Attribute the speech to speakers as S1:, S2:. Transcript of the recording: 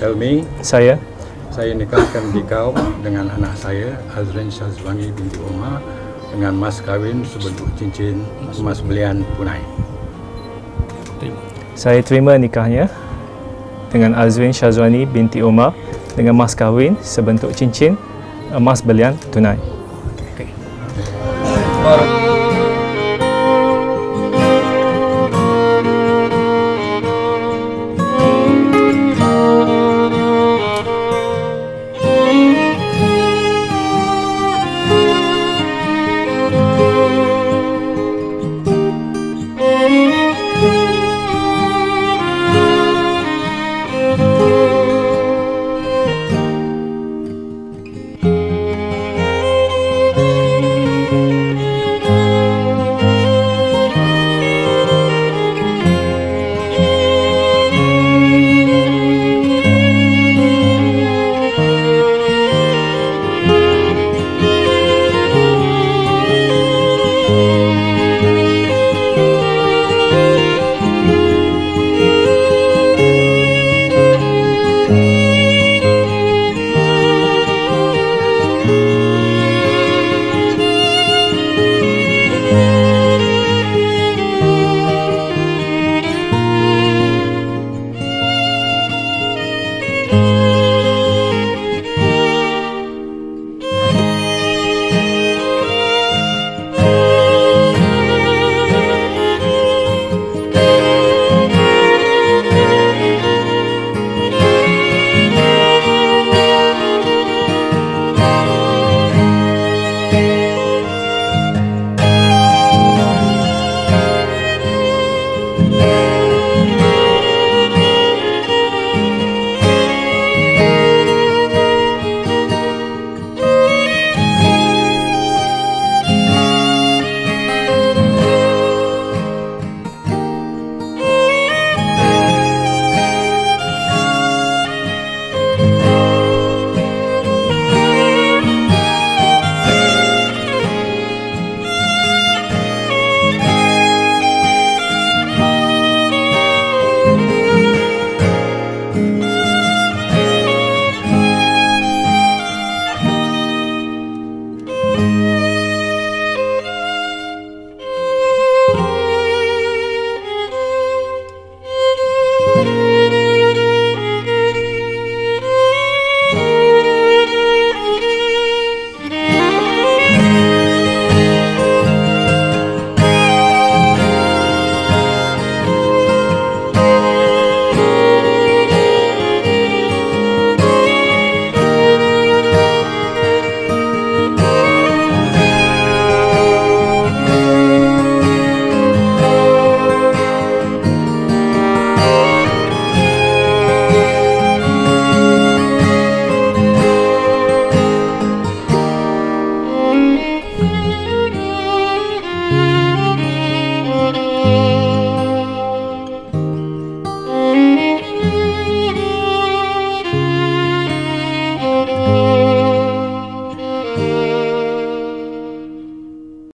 S1: Helmi.
S2: Saya.
S1: Saya nikahkan dikau dengan anak saya, Azrin Syazwangi binti Umar dengan mas kahwin sebentuk cincin emas belian punai.
S2: Saya terima nikahnya dengan Azrin Syazwani binti Umar dengan mas kahwin sebentuk cincin emas belian tunai. Okay. Okay.